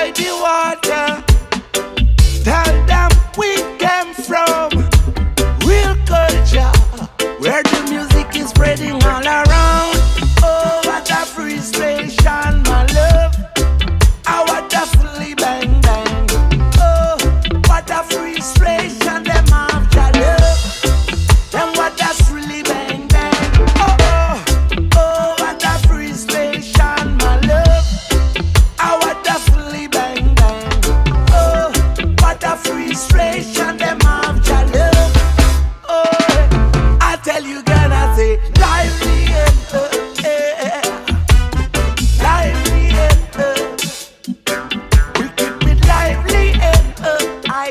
I do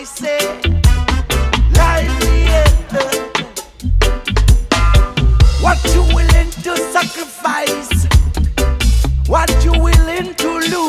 Say. What you willing to sacrifice? What you willing to lose?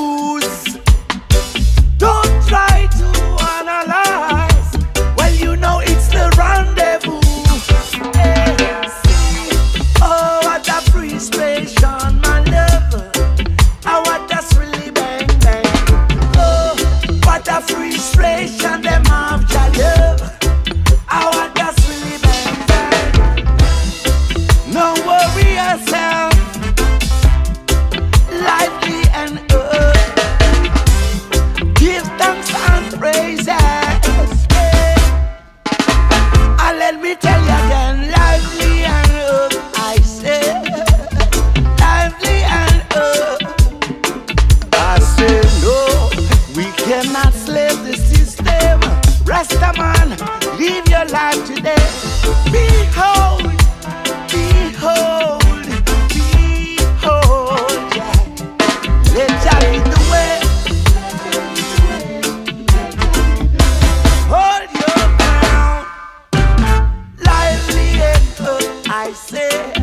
Let me tell you again, lively and earth. I say, lively and earth. I say no, we cannot slave the system. Rasta man, live your life today. I say.